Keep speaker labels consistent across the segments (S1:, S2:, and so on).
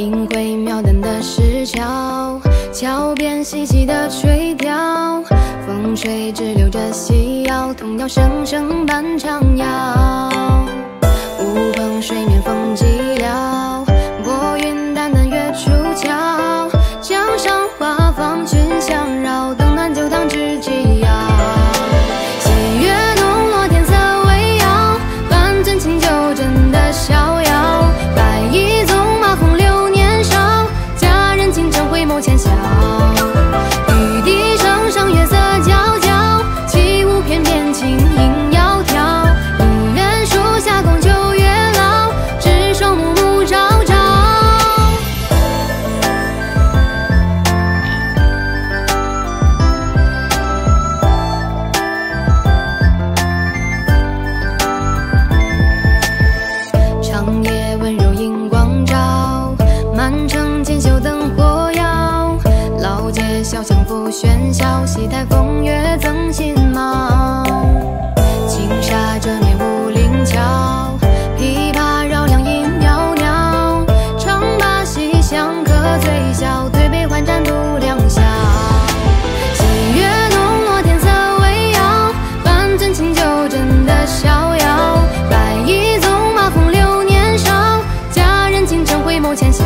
S1: 银辉描淡的石桥，桥边细细的垂钓，风吹只留着细腰，童谣声声伴长谣。乌篷水面风寂寥，老街小巷复喧嚣，戏台风月赠新貌。轻纱遮面舞灵巧，琵琶绕梁音袅袅。唱罢西厢客醉笑，对杯换盏度良宵。细月浓落天色微摇，半樽清酒斟得逍遥。白衣纵马风流年少，佳人倾城回眸浅笑。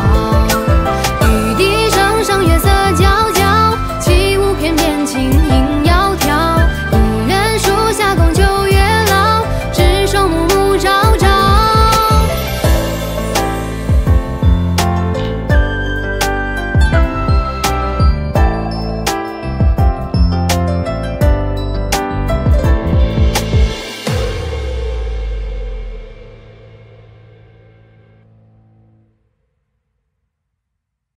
S1: amar.